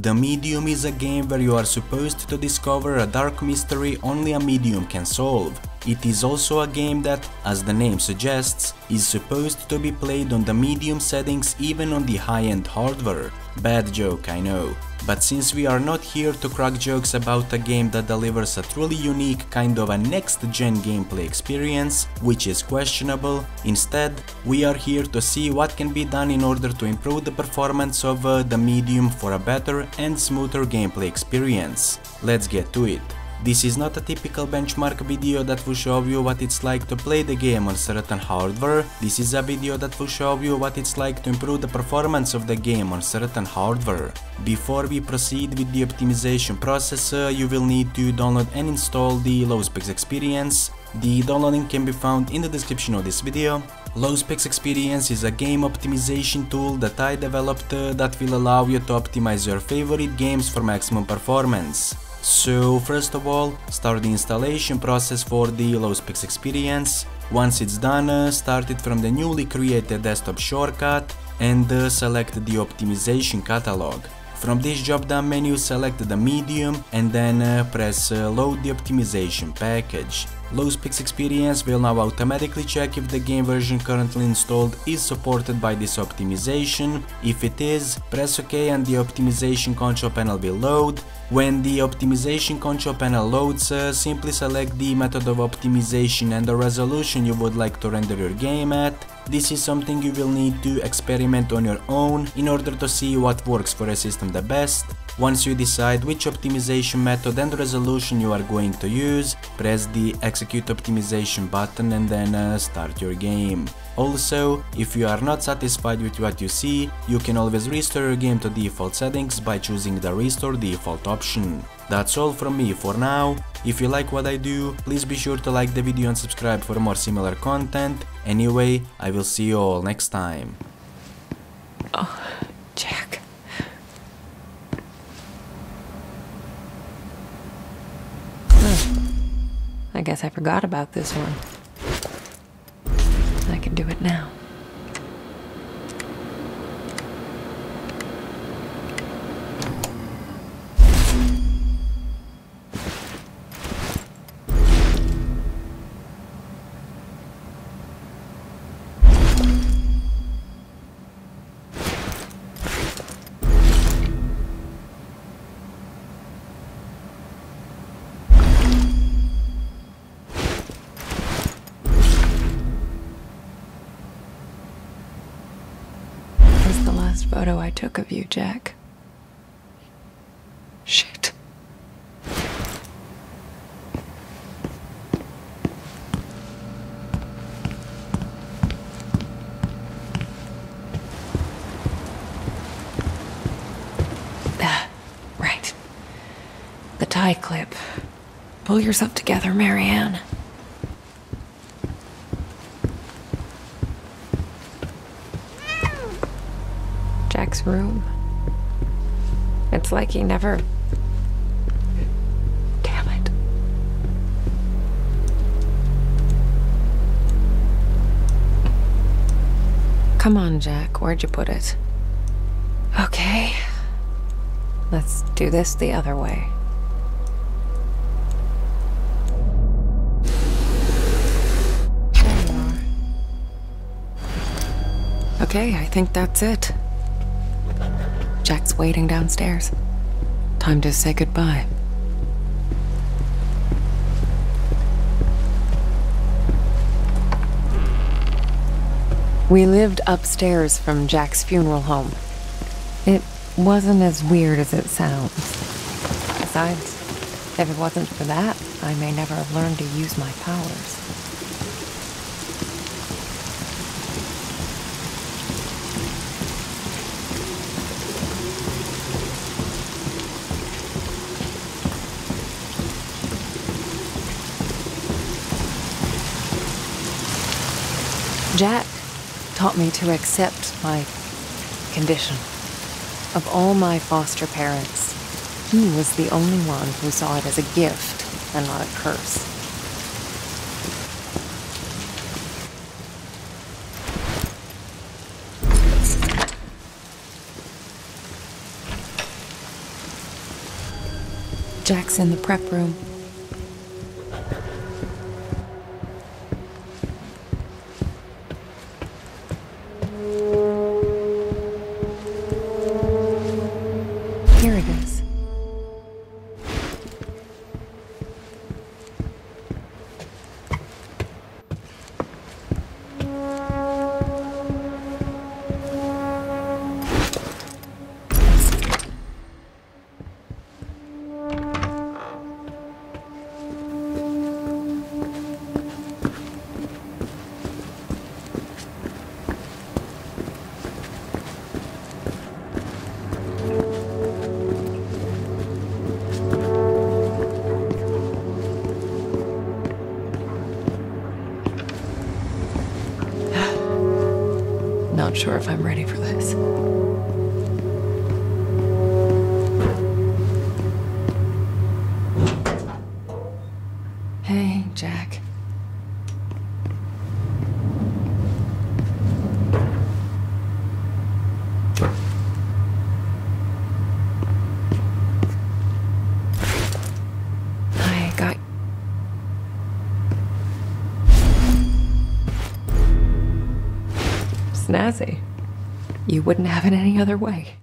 The Medium is a game where you are supposed to discover a dark mystery only a medium can solve. It is also a game that, as the name suggests, is supposed to be played on the medium settings even on the high-end hardware. Bad joke, I know. But since we are not here to crack jokes about a game that delivers a truly unique kind of a next-gen gameplay experience, which is questionable, instead, we are here to see what can be done in order to improve the performance of uh, the medium for a better and smoother gameplay experience. Let's get to it. This is not a typical benchmark video that will show you what it's like to play the game on certain hardware, this is a video that will show you what it's like to improve the performance of the game on certain hardware. Before we proceed with the optimization process, you will need to download and install the LowSpecs Experience. The downloading can be found in the description of this video. LowSpecs Experience is a game optimization tool that I developed uh, that will allow you to optimize your favorite games for maximum performance. So first of all, start the installation process for the LowSpecs experience. Once it's done, uh, start it from the newly created desktop shortcut and uh, select the optimization catalog. From this drop-down menu select the medium and then uh, press load the optimization package. LowSpecs Experience will now automatically check if the game version currently installed is supported by this optimization. If it is, press OK and the optimization control panel will load. When the optimization control panel loads, uh, simply select the method of optimization and the resolution you would like to render your game at. This is something you will need to experiment on your own in order to see what works for a system the best. Once you decide which optimization method and resolution you are going to use, press the execute optimization button and then uh, start your game. Also, if you are not satisfied with what you see, you can always restore your game to default settings by choosing the restore default option. That's all from me for now. If you like what I do, please be sure to like the video and subscribe for more similar content. Anyway, I will see you all next time. Oh, Jack. I guess I forgot about this one. I can do it now. Photo I took of you, Jack. Shit. Ah, right. The tie clip. Pull yourself together, Marianne. Room. It's like he never. Damn it. Come on, Jack. Where'd you put it? Okay. Let's do this the other way. Okay, I think that's it. Jack's waiting downstairs. Time to say goodbye. We lived upstairs from Jack's funeral home. It wasn't as weird as it sounds. Besides, if it wasn't for that, I may never have learned to use my powers. Jack taught me to accept my condition. Of all my foster parents, he was the only one who saw it as a gift and not a curse. Jack's in the prep room. Here it is. Not sure if I'm ready for this. Hey, Jack. Snazzy. You wouldn't have it any other way.